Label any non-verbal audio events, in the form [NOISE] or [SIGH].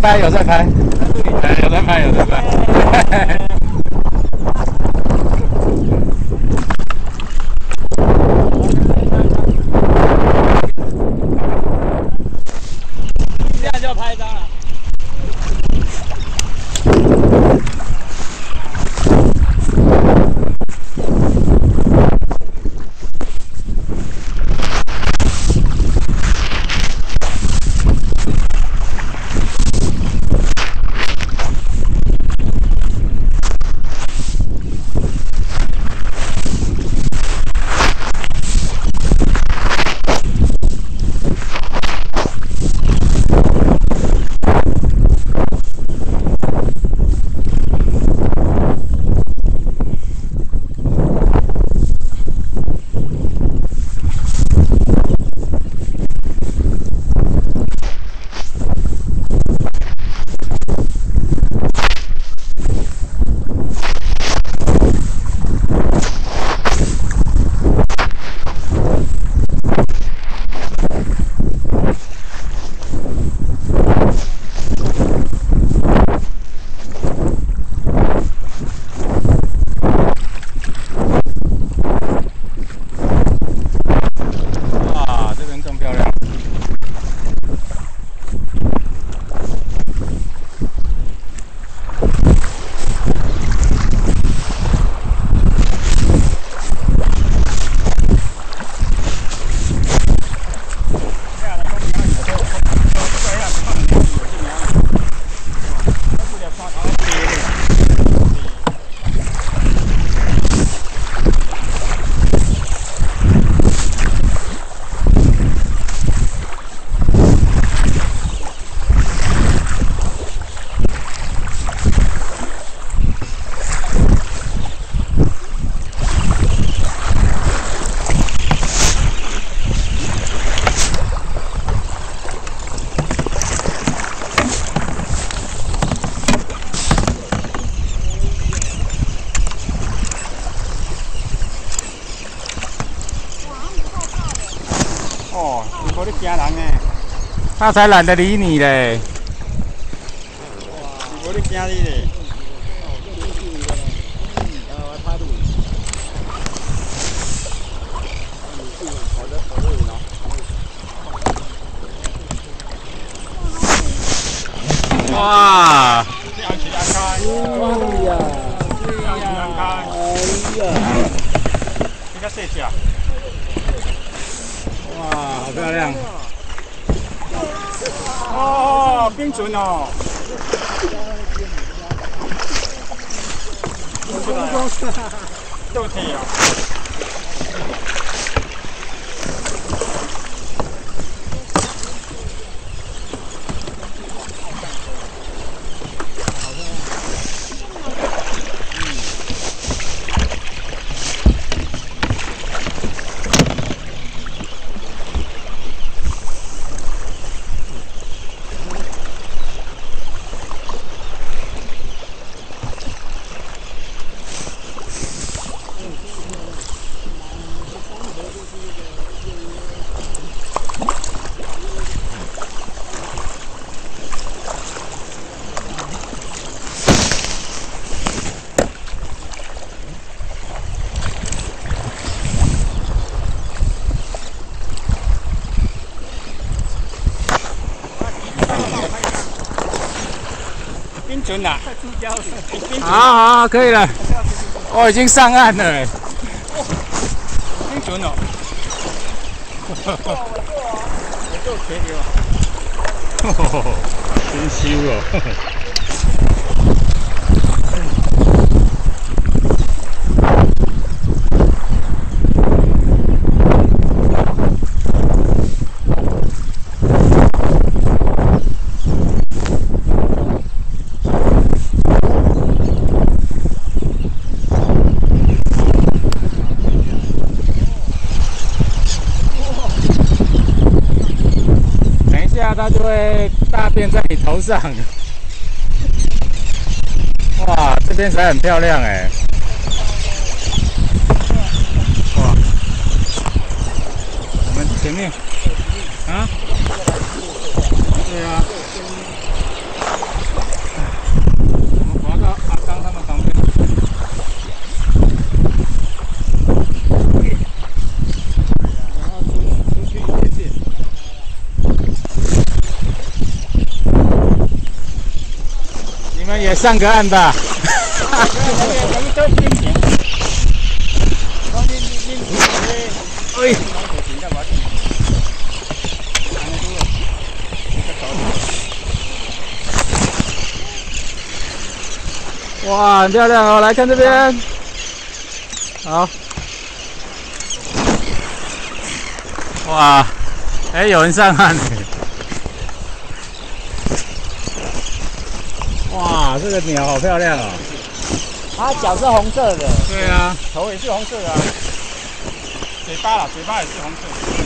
拍，有在拍，哎，有在拍，有在拍。[LAUGHS] 哦，你无咧惊人呢，他才懒得理你嘞。你无咧惊你嘞。哇，这样起来开，哎呀，哎呀，你个细只。漂亮。哦，冰船哦。出来啊，[LAUGHS] 冰船啦，冰好好好，可以了。我已经上岸了欸。冰船 [LAUGHS] 哦。我做铁流。[LAUGHS] 真羞哦。等一下，它就这边在你头上。[LAUGHS] 哇，这边才很漂亮哎。哇，我们前面啊？对啊。上个岸吧。我们都心情。我你你你哎，你干嘛？哇，很漂亮哦！来看这边，好，哇，哎，有人上岸。哇，这个鸟好漂亮哦！它脚是红色的，对啊，头也是红色的啊，嘴巴啦，嘴巴也是红色的。